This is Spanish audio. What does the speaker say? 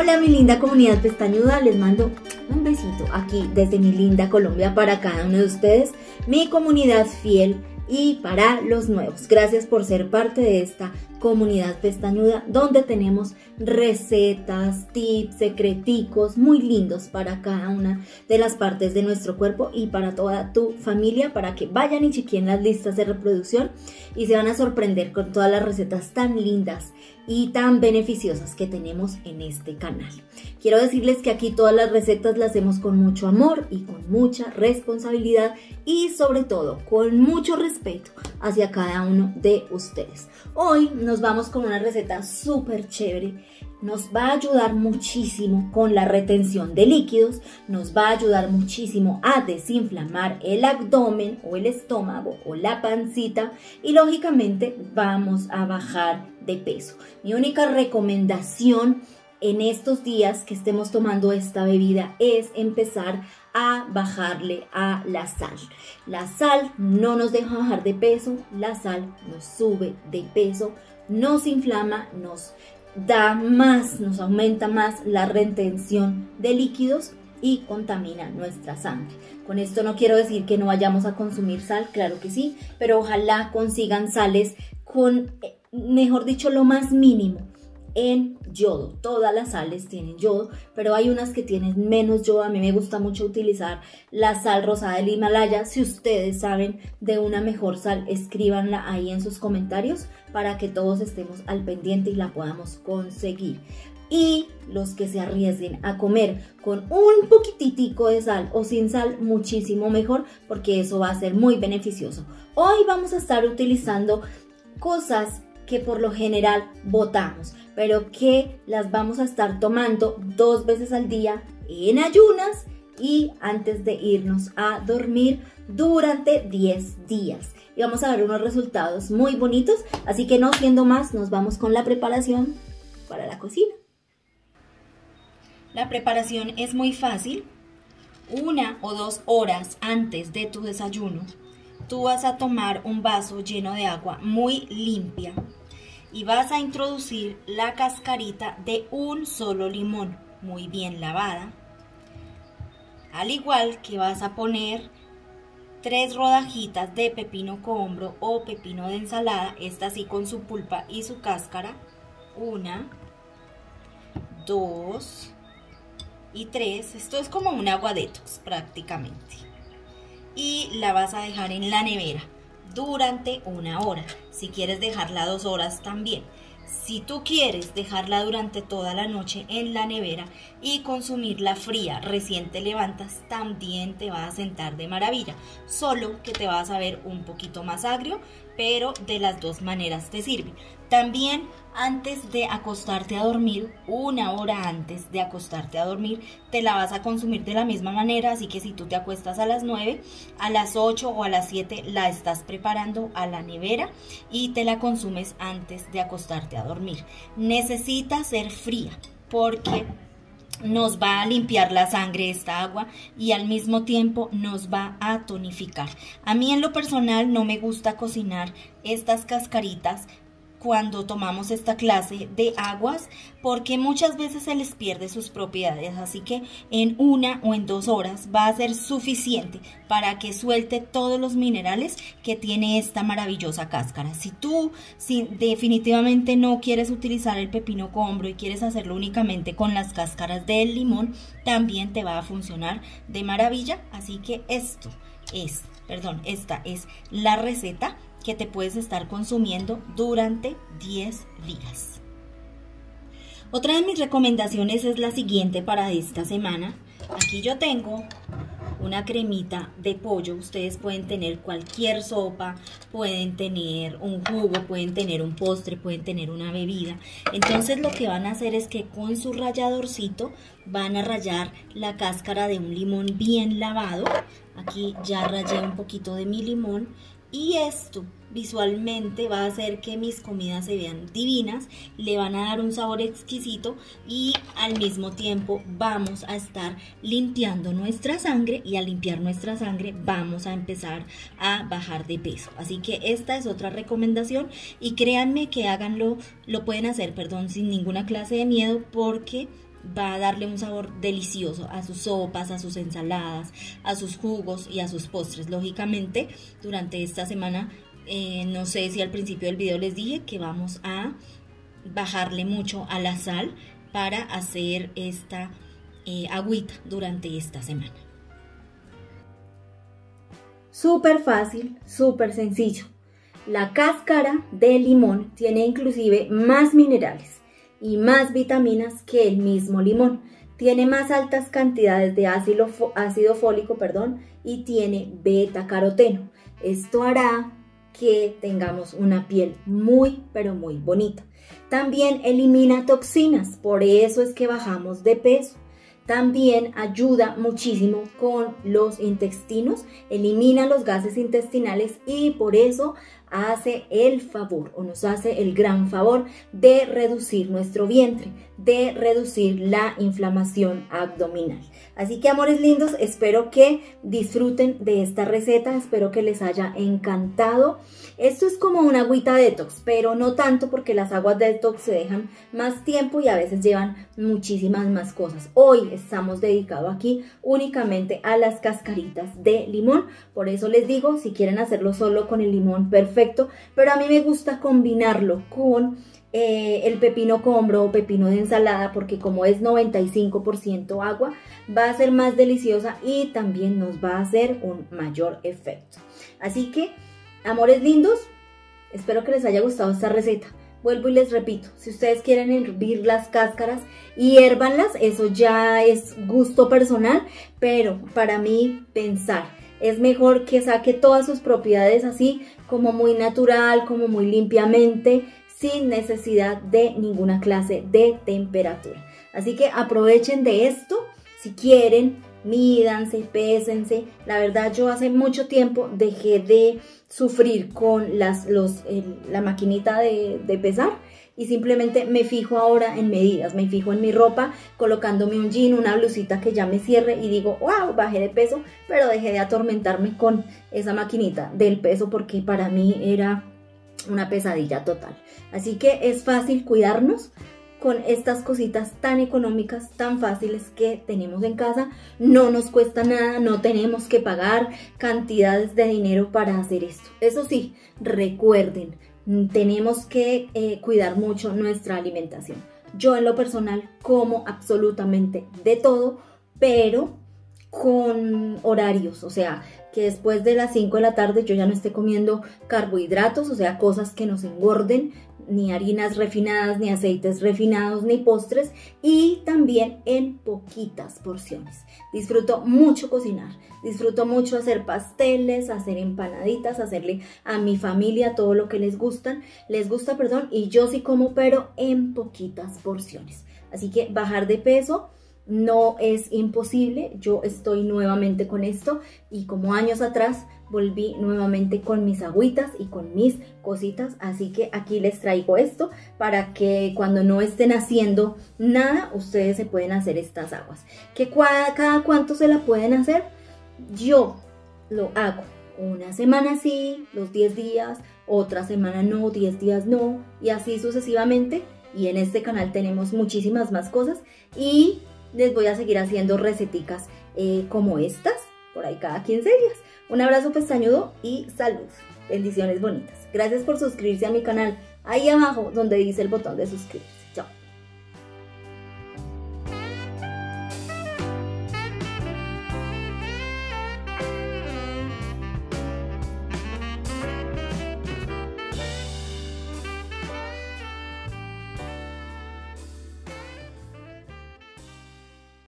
Hola mi linda comunidad pestañuda, les mando un besito aquí desde mi linda Colombia para cada uno de ustedes, mi comunidad fiel y para los nuevos. Gracias por ser parte de esta comunidad pestañuda donde tenemos recetas, tips, secreticos muy lindos para cada una de las partes de nuestro cuerpo y para toda tu familia para que vayan y chequen las listas de reproducción y se van a sorprender con todas las recetas tan lindas y tan beneficiosas que tenemos en este canal. Quiero decirles que aquí todas las recetas las hacemos con mucho amor y con mucha responsabilidad y sobre todo con mucho respeto hacia cada uno de ustedes. Hoy nos vamos con una receta súper chévere. Nos va a ayudar muchísimo con la retención de líquidos, nos va a ayudar muchísimo a desinflamar el abdomen o el estómago o la pancita y lógicamente vamos a bajar de peso. Mi única recomendación en estos días que estemos tomando esta bebida es empezar a bajarle a la sal. La sal no nos deja bajar de peso, la sal nos sube de peso, nos inflama, nos da más, nos aumenta más la retención de líquidos y contamina nuestra sangre. Con esto no quiero decir que no vayamos a consumir sal, claro que sí, pero ojalá consigan sales con, mejor dicho, lo más mínimo en yodo. Todas las sales tienen yodo, pero hay unas que tienen menos yodo. A mí me gusta mucho utilizar la sal rosada del Himalaya. Si ustedes saben de una mejor sal, escríbanla ahí en sus comentarios para que todos estemos al pendiente y la podamos conseguir. Y los que se arriesguen a comer con un poquititico de sal o sin sal, muchísimo mejor porque eso va a ser muy beneficioso. Hoy vamos a estar utilizando cosas que por lo general botamos pero que las vamos a estar tomando dos veces al día en ayunas y antes de irnos a dormir durante 10 días. Y vamos a ver unos resultados muy bonitos, así que no siendo más, nos vamos con la preparación para la cocina. La preparación es muy fácil. Una o dos horas antes de tu desayuno, tú vas a tomar un vaso lleno de agua muy limpia, y vas a introducir la cascarita de un solo limón muy bien lavada. Al igual que vas a poner tres rodajitas de pepino combro o pepino de ensalada, esta así con su pulpa y su cáscara. Una, dos y tres. Esto es como un agua detox prácticamente. Y la vas a dejar en la nevera durante una hora. Si quieres dejarla dos horas también. Si tú quieres dejarla durante toda la noche en la nevera y consumirla fría, recién te levantas, también te va a sentar de maravilla. Solo que te vas a ver un poquito más agrio, pero de las dos maneras te sirve. También antes de acostarte a dormir, una hora antes de acostarte a dormir, te la vas a consumir de la misma manera, así que si tú te acuestas a las 9, a las 8 o a las 7 la estás preparando a la nevera y te la consumes antes de acostarte a dormir. Necesita ser fría porque nos va a limpiar la sangre esta agua y al mismo tiempo nos va a tonificar. A mí en lo personal no me gusta cocinar estas cascaritas cuando tomamos esta clase de aguas porque muchas veces se les pierde sus propiedades. Así que en una o en dos horas va a ser suficiente para que suelte todos los minerales que tiene esta maravillosa cáscara. Si tú si definitivamente no quieres utilizar el pepino combro y quieres hacerlo únicamente con las cáscaras del limón también te va a funcionar de maravilla. Así que esto es perdón esta es la receta que te puedes estar consumiendo durante 10 días. Otra de mis recomendaciones es la siguiente para esta semana. Aquí yo tengo una cremita de pollo. Ustedes pueden tener cualquier sopa, pueden tener un jugo, pueden tener un postre, pueden tener una bebida. Entonces lo que van a hacer es que con su ralladorcito van a rallar la cáscara de un limón bien lavado. Aquí ya rayé un poquito de mi limón y esto visualmente va a hacer que mis comidas se vean divinas, le van a dar un sabor exquisito y al mismo tiempo vamos a estar limpiando nuestra sangre y al limpiar nuestra sangre vamos a empezar a bajar de peso. Así que esta es otra recomendación y créanme que háganlo, lo pueden hacer, perdón, sin ninguna clase de miedo porque va a darle un sabor delicioso a sus sopas, a sus ensaladas, a sus jugos y a sus postres. Lógicamente, durante esta semana, eh, no sé si al principio del video les dije que vamos a bajarle mucho a la sal para hacer esta eh, agüita durante esta semana. Súper fácil, súper sencillo. La cáscara de limón tiene inclusive más minerales y más vitaminas que el mismo limón. Tiene más altas cantidades de ácido, ácido fólico perdón, y tiene beta caroteno. Esto hará que tengamos una piel muy pero muy bonita. También elimina toxinas, por eso es que bajamos de peso. También ayuda muchísimo con los intestinos, elimina los gases intestinales y por eso hace el favor o nos hace el gran favor de reducir nuestro vientre, de reducir la inflamación abdominal. Así que amores lindos, espero que disfruten de esta receta, espero que les haya encantado. Esto es como una agüita detox, pero no tanto porque las aguas detox se dejan más tiempo y a veces llevan muchísimas más cosas. Hoy estamos dedicados aquí únicamente a las cascaritas de limón, por eso les digo, si quieren hacerlo solo con el limón, perfecto, pero a mí me gusta combinarlo con eh, el pepino combro o pepino de ensalada porque como es 95% agua va a ser más deliciosa y también nos va a hacer un mayor efecto. Así que, amores lindos, espero que les haya gustado esta receta. Vuelvo y les repito, si ustedes quieren hervir las cáscaras y hérbanlas, eso ya es gusto personal, pero para mí pensar es mejor que saque todas sus propiedades así como muy natural, como muy limpiamente, sin necesidad de ninguna clase de temperatura. Así que aprovechen de esto si quieren, mídanse, pésense. La verdad yo hace mucho tiempo dejé de sufrir con las, los, la maquinita de, de pesar y simplemente me fijo ahora en medidas, me fijo en mi ropa, colocándome un jean, una blusita que ya me cierre y digo, wow, bajé de peso, pero dejé de atormentarme con esa maquinita del peso porque para mí era una pesadilla total. Así que es fácil cuidarnos con estas cositas tan económicas, tan fáciles que tenemos en casa. No nos cuesta nada, no tenemos que pagar cantidades de dinero para hacer esto. Eso sí, recuerden, tenemos que eh, cuidar mucho nuestra alimentación. Yo en lo personal como absolutamente de todo, pero con horarios, o sea, que después de las 5 de la tarde yo ya no esté comiendo carbohidratos, o sea, cosas que nos engorden, ni harinas refinadas, ni aceites refinados, ni postres, y también en poquitas porciones. Disfruto mucho cocinar, disfruto mucho hacer pasteles, hacer empanaditas, hacerle a mi familia todo lo que les gustan, les gusta, perdón, y yo sí como, pero en poquitas porciones. Así que bajar de peso no es imposible, yo estoy nuevamente con esto y como años atrás volví nuevamente con mis agüitas y con mis cositas, así que aquí les traigo esto para que cuando no estén haciendo nada, ustedes se pueden hacer estas aguas. ¿Que cada cuánto se la pueden hacer? Yo lo hago una semana sí, los 10 días, otra semana no, 10 días no, y así sucesivamente. Y en este canal tenemos muchísimas más cosas y les voy a seguir haciendo receticas eh, como estas, por ahí cada 15 días. Un abrazo pestañudo y salud. Bendiciones bonitas. Gracias por suscribirse a mi canal. Ahí abajo donde dice el botón de suscribirse.